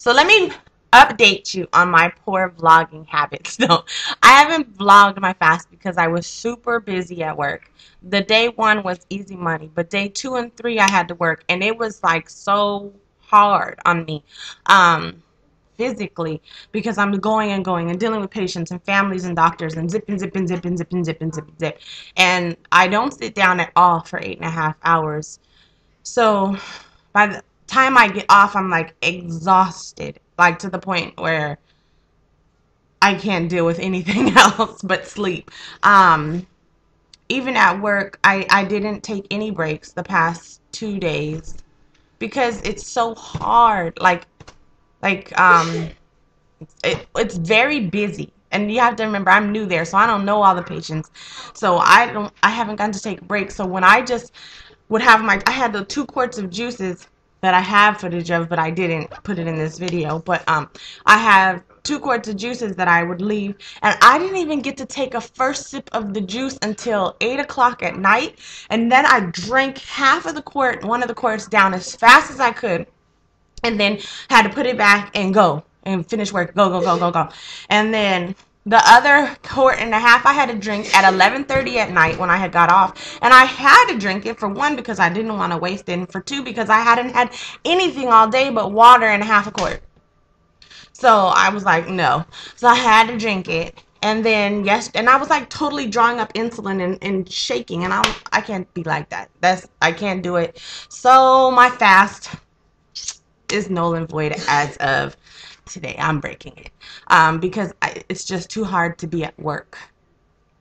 So let me update you on my poor vlogging habits. No, I haven't vlogged my fast because I was super busy at work. The day one was easy money, but day two and three I had to work, and it was like so hard on me. Um, physically because I'm going and going and dealing with patients and families and doctors and zip and zip and zip and zip and zip and zip and zip. And I don't sit down at all for eight and a half hours. So by the time I get off, I'm like exhausted, like to the point where I can't deal with anything else but sleep. Um, even at work, I, I didn't take any breaks the past two days because it's so hard. Like like, um, it, it's very busy. And you have to remember, I'm new there, so I don't know all the patients. So I don't, I haven't gotten to take breaks. So when I just would have my, I had the two quarts of juices that I have footage of, but I didn't put it in this video. But um, I have two quarts of juices that I would leave, and I didn't even get to take a first sip of the juice until 8 o'clock at night, and then I drank half of the quart, one of the quarts down as fast as I could, and then had to put it back and go and finish work. Go, go, go, go, go. And then the other quart and a half I had to drink at 11:30 at night when I had got off, and I had to drink it for one because I didn't want to waste it, and for two because I hadn't had anything all day but water and half a quart. So I was like, no. So I had to drink it. And then yes, and I was like totally drawing up insulin and, and shaking, and I I can't be like that. That's I can't do it. So my fast is null and void as of today. I'm breaking it um, because I, it's just too hard to be at work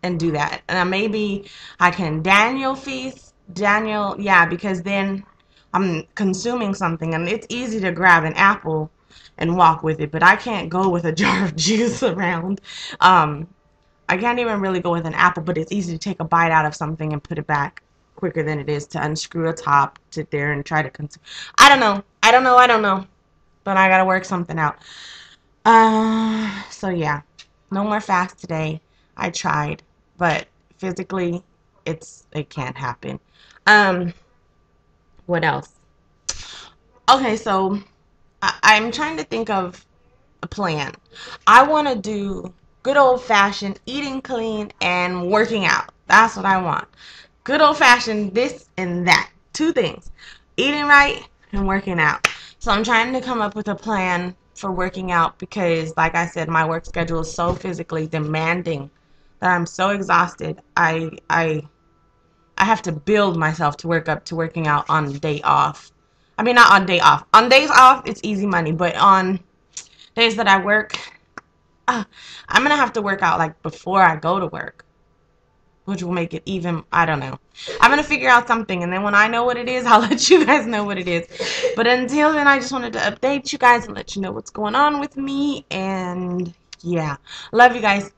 and do that. And maybe I can Daniel feast. Daniel, yeah, because then I'm consuming something and it's easy to grab an apple and walk with it, but I can't go with a jar of juice around. Um, I can't even really go with an apple, but it's easy to take a bite out of something and put it back quicker than it is to unscrew a top, sit there and try to consume. I don't know. I don't know. I don't know. But I gotta work something out. Uh, so yeah, no more fast today. I tried, but physically, it's it can't happen. Um, what else? Okay, so I, I'm trying to think of a plan. I want to do good old fashioned eating clean and working out. That's what I want good old fashioned this and that. Two things eating right and working out. So I'm trying to come up with a plan for working out because, like I said, my work schedule is so physically demanding that I'm so exhausted. I, I, I have to build myself to work up to working out on day off. I mean, not on day off. On days off, it's easy money, but on days that I work, uh, I'm gonna have to work out like before I go to work which will make it even, I don't know. I'm to figure out something, and then when I know what it is, I'll let you guys know what it is. But until then, I just wanted to update you guys and let you know what's going on with me, and yeah. Love you guys.